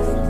Amen.